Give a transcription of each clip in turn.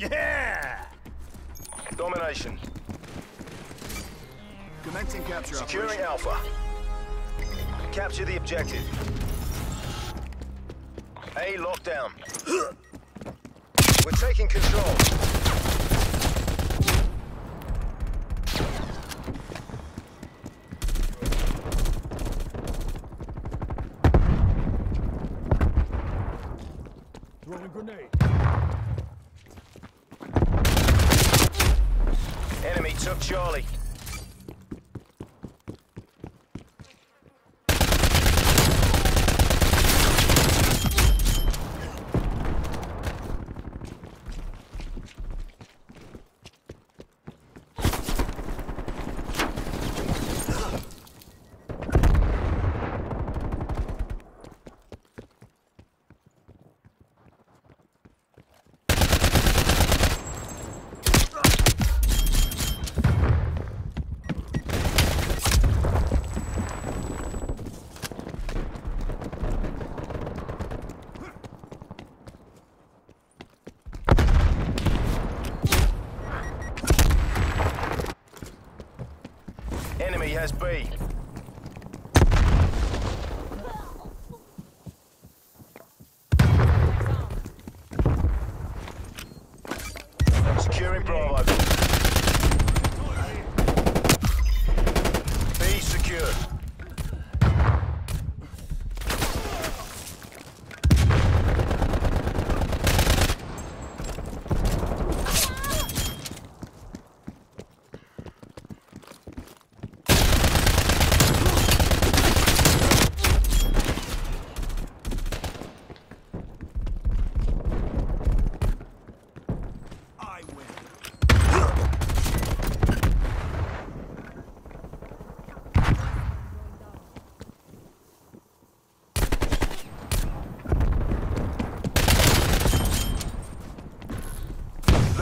Yeah! Domination. Commencing capture Securing operation. Alpha. Capture the objective. A lockdown. We're taking control.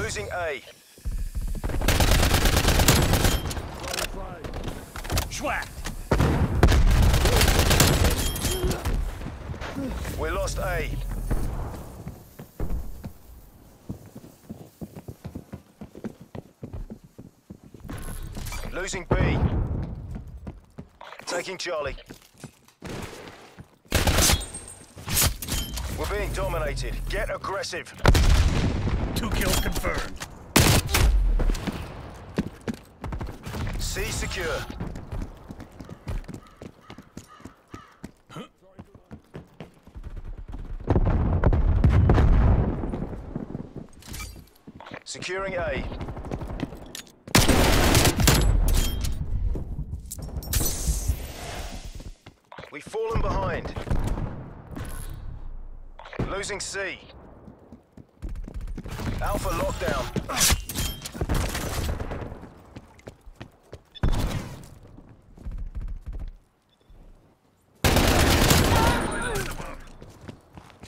Losing A. We lost A. Losing B. Taking Charlie. We're being dominated. Get aggressive. Two kills confirmed. C secure. Securing A. We've fallen behind. Losing C. Alpha lockdown.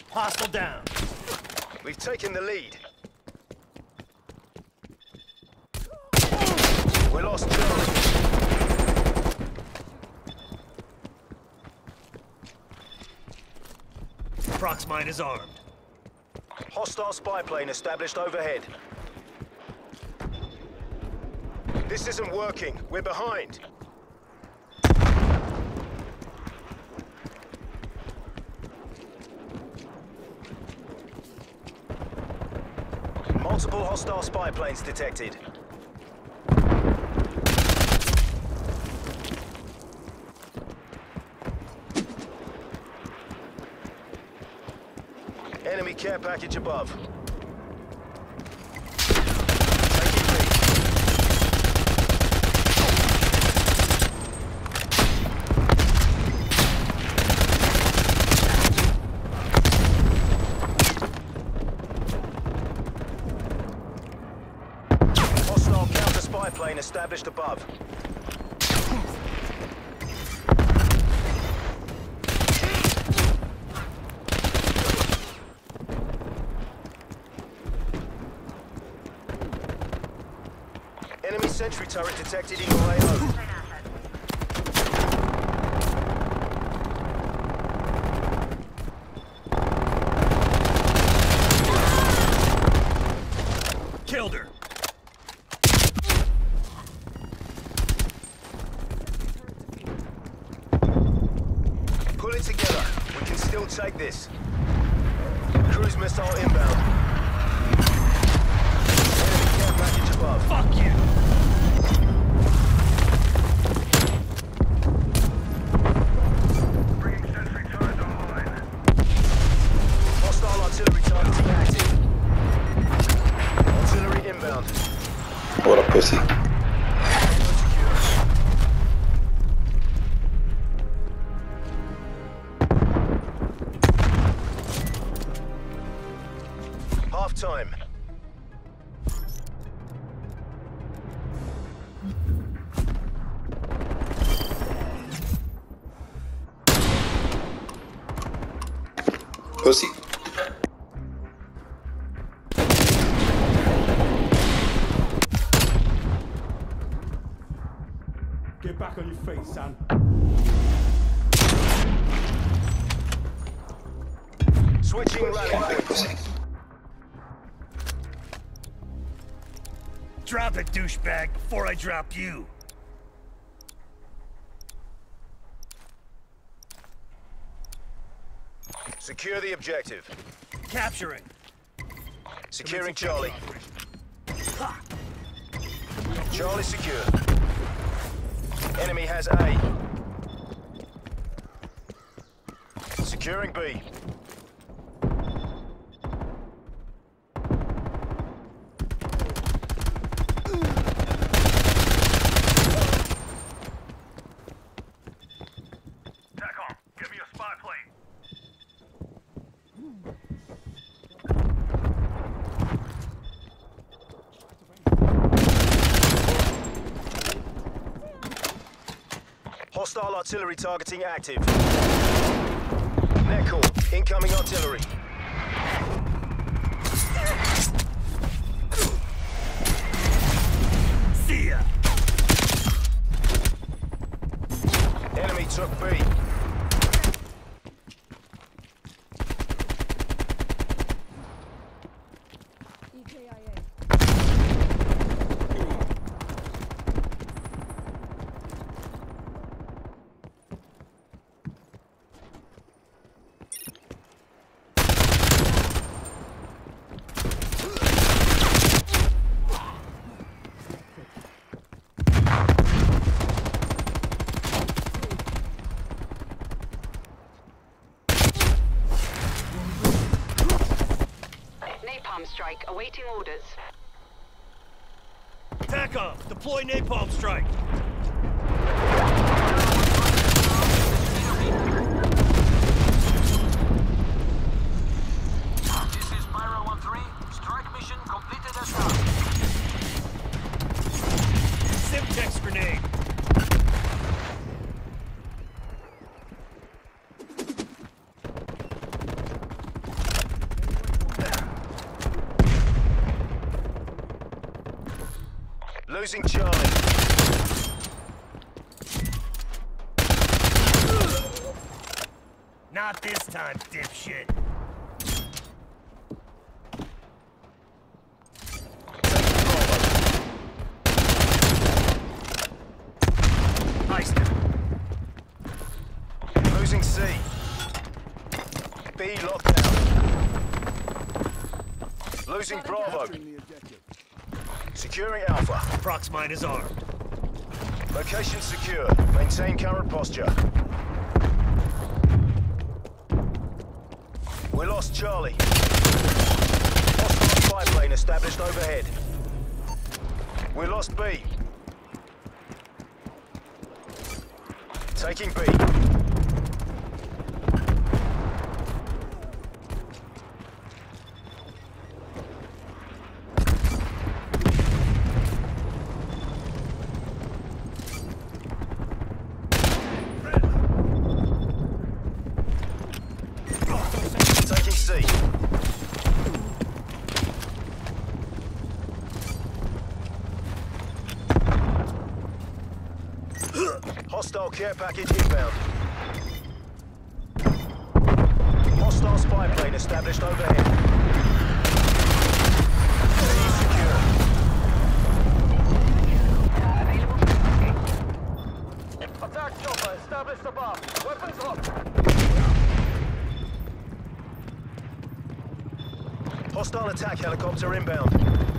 Hostile down. We've taken the lead. We lost Charlie. Proxmine is armed. Hostile spy plane established overhead. This isn't working. We're behind. Multiple hostile spy planes detected. Enemy care package above. Hostile counter spy plane established above. Enemy sentry turret detected in your AO. Get back on your feet, son. Switching rally Big point. pussy. Drop it, douchebag, before I drop you. Secure the objective. Capturing. Securing Charlie. Charlie secure. Enemy has A. Securing B. TACOM, give me a spy plane. Hostile artillery targeting active. Net. Incoming artillery. See ya! Enemy took B. EKIA. Napalm strike awaiting orders. TACOM, deploy napalm strike. Losing Charlie. Not this time, dipshit. Heist him. Losing C. B locked down. Losing Bravo. Securing Alpha. Proxmine is armed. Location secure. Maintain current posture. We lost Charlie. Hostile spy plane established overhead. We lost B. Taking B. Care package inbound. Hostile spy plane established overhead. Secure. Attack chopper established above. Weapons locked. Hostile attack helicopter inbound.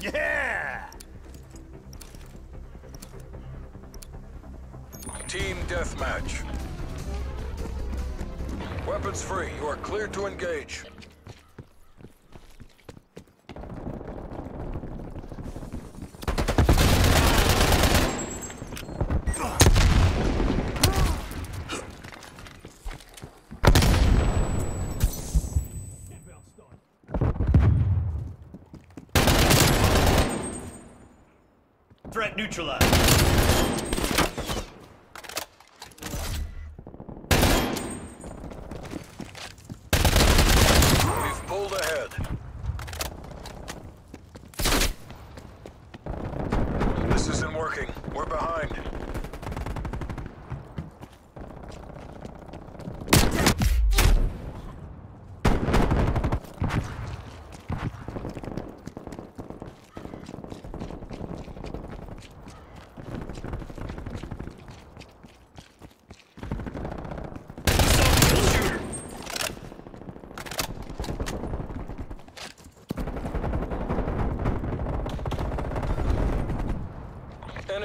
Yeah! Team deathmatch. Weapons free. You are clear to engage. neutralized.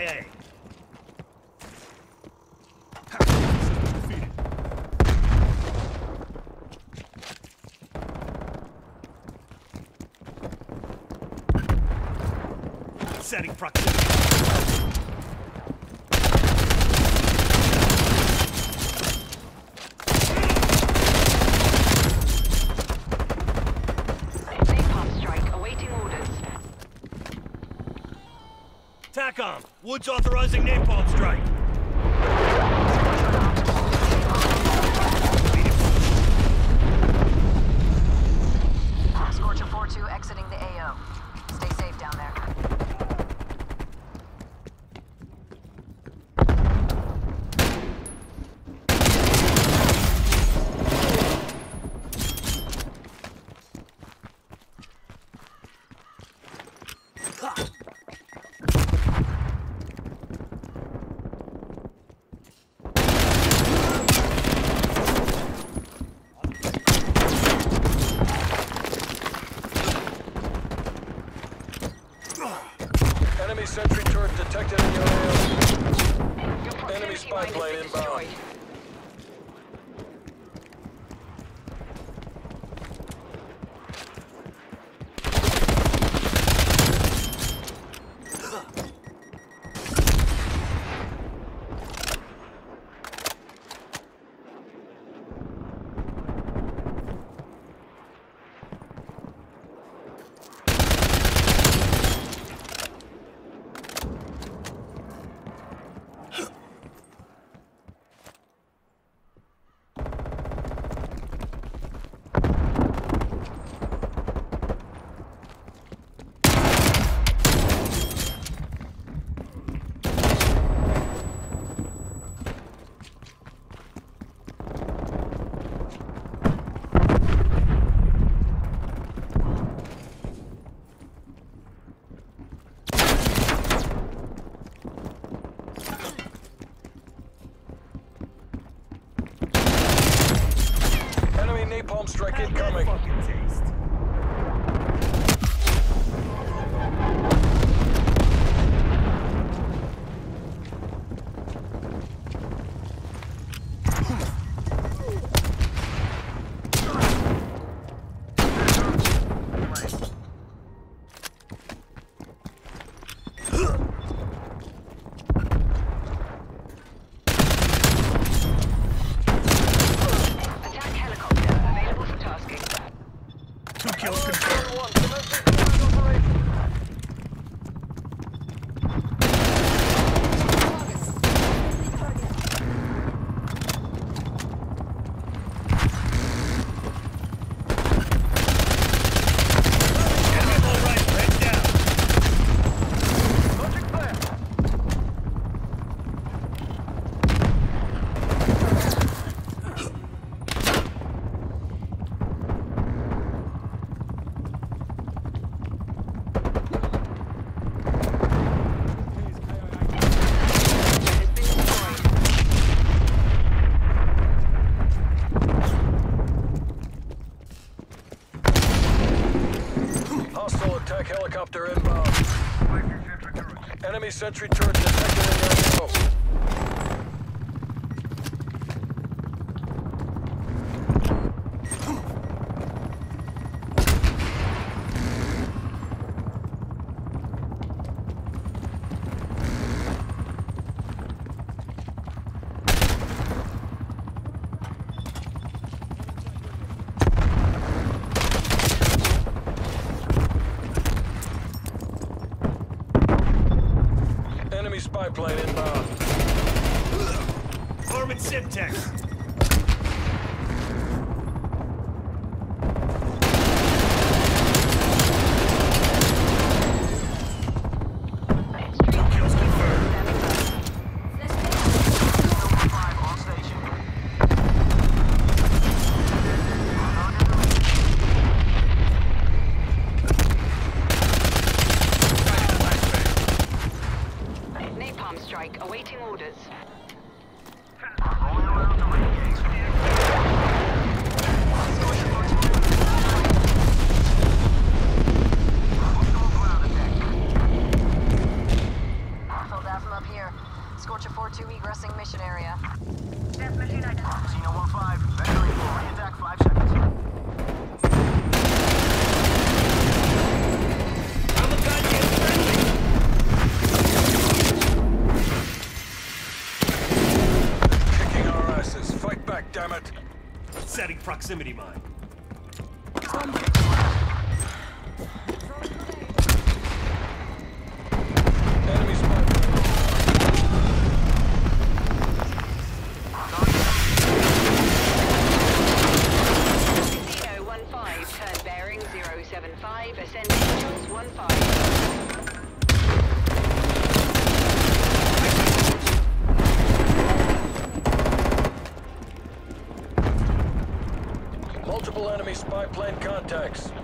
yeah, yeah. Woods authorizing napalm strike. Detected in your sentry turret detected in your AO. Enemy spy plane inbound. Armored Semtex. 4-2 egressing mission area. Xeno 1-5, vectoring for re-attack 5 seconds. I'm a goddamn friendly. Kicking our asses. Fight back, damn it. Setting proximity mine. Enemy spy plane. Zeno 15, turn bearing 075, ascending course 15. Multiple enemy spy plane contacts.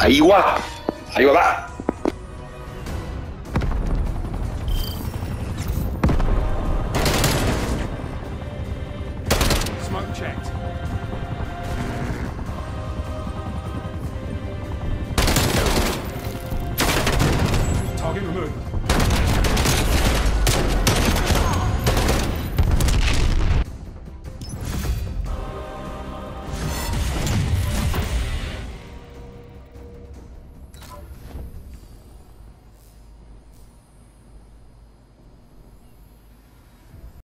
Ahí va. Ahí va. Smoke